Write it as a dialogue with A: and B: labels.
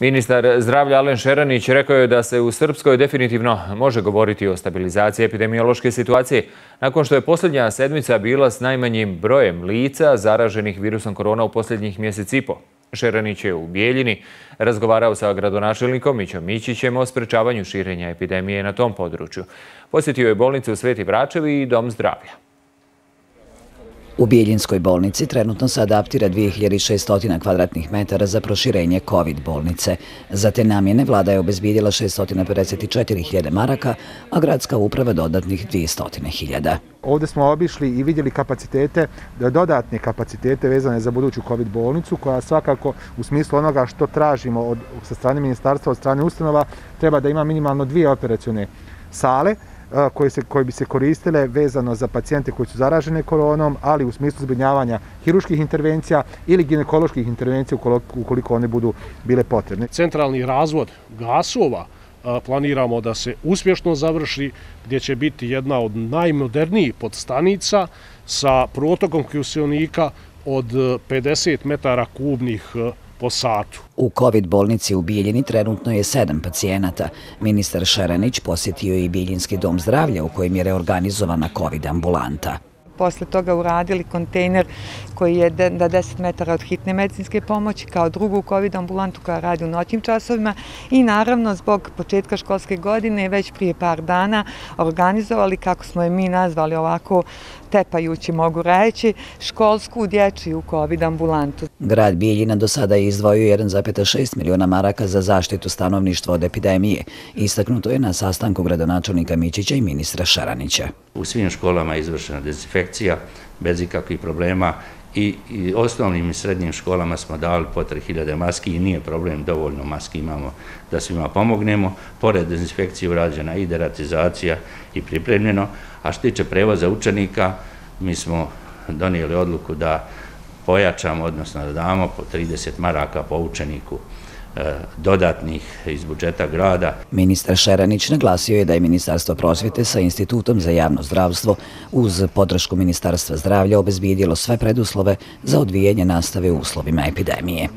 A: Ministar zdravlja Alen Šeranić rekao je da se u Srpskoj definitivno može govoriti o stabilizaciji epidemiološke situacije nakon što je posljednja sedmica bila s najmanjim brojem lica zaraženih virusom korona u posljednjih mjesec i po. Šeranić je u Bijeljini razgovarao sa gradonačelnikom Mićom Mićićem o sprečavanju širenja epidemije na tom području. Posjetio je bolnicu Sveti Vračevi i Dom zdravlja.
B: U Bijeljinskoj bolnici trenutno se adaptira 2600 kvadratnih metara za proširenje COVID bolnice. Za te namjene vlada je obezbijedila 654.000 maraka, a gradska uprava dodatnih 200.000.
C: Ovdje smo obišli i vidjeli kapacitete, dodatne kapacitete vezane za buduću COVID bolnicu, koja svakako u smislu onoga što tražimo od, sa strane ministarstva, od strane ustanova, treba da ima minimalno dvije operacijone sale, koje, se, koje bi se koristile vezano za pacijente koji su zaražene koronom, ali u smislu zbrinjavanja hiruških intervencija ili ginekoloških intervencija ukoliko one budu bile potrebne.
D: Centralni razvod gasova planiramo da se uspješno završi, gdje će biti jedna od najmodernijih podstanica sa protokom kiselnika od e, 50 metara kubnih e, po satu.
B: U COVID bolnici u Bijeljini trenutno je sedam pacijenata. Ministar Šaranić posjetio je i Bijeljinski dom zdravlja u kojem je reorganizovana COVID ambulanta
E: posle toga uradili kontejner koji je na 10 metara od hitne medicinske pomoći kao drugu COVID ambulantu koja radi u noćnim časovima i naravno zbog početka školske godine već prije par dana organizovali, kako smo je mi nazvali ovako tepajući mogu reći, školsku dječiju COVID ambulantu.
B: Grad Bijeljina do sada je izdvojio 1,6 miliona maraka za zaštitu stanovništva od epidemije. Istaknuto je na sastanku gradonačelnika Mićića i ministra Šaranića.
F: U svim školama je izvršena dezinfekcija bez ikakvih problema i osnovnim i srednjim školama smo dali po 3000 maski i nije problem, dovoljno maski imamo da svima pomognemo. Pored dezinfekcije urađena i deratizacija i pripremljeno, a što tiče prevoza učenika, mi smo donijeli odluku da pojačamo, odnosno da damo po 30 maraka po učeniku E, dodatnih iz budžeta grada.
B: Ministar Šeranić naglasio je da je Ministarstvo prosvjete sa Institutom za javno zdravstvo uz podršku Ministarstva zdravlja obezbijedilo sve preduslove za odvijenje nastave u uslovima epidemije.